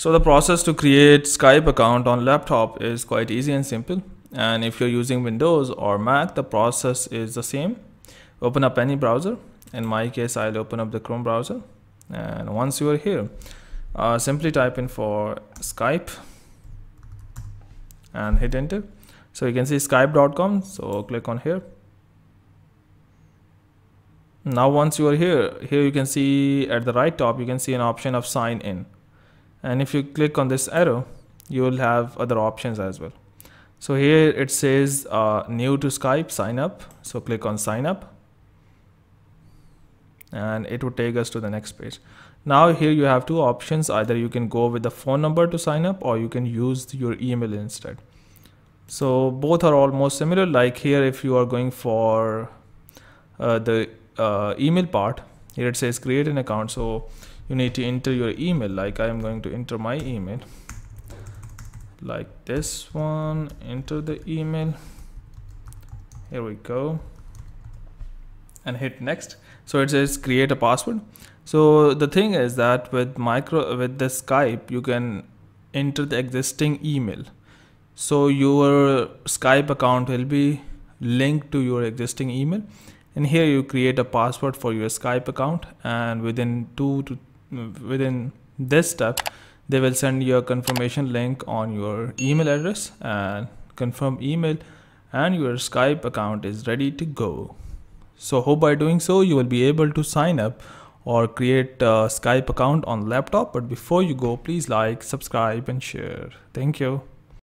So the process to create Skype account on laptop is quite easy and simple. And if you're using Windows or Mac, the process is the same. Open up any browser. In my case, I'll open up the Chrome browser. And once you are here, uh, simply type in for Skype and hit enter. So you can see skype.com. So click on here. Now once you are here, here you can see at the right top, you can see an option of sign in and if you click on this arrow you will have other options as well. So here it says uh, new to Skype sign up. So click on sign up. And it would take us to the next page. Now here you have two options. Either you can go with the phone number to sign up or you can use your email instead. So both are almost similar. Like here if you are going for uh, the uh, email part here it says create an account. So you need to enter your email. Like I am going to enter my email. Like this one enter the email. Here we go. And hit next. So it says create a password. So the thing is that with micro with the Skype you can enter the existing email. So your Skype account will be linked to your existing email and here you create a password for your Skype account and within two to within this step they will send you a confirmation link on your email address and confirm email and your Skype account is ready to go. So hope by doing so you will be able to sign up or create a Skype account on laptop but before you go please like, subscribe and share. Thank you.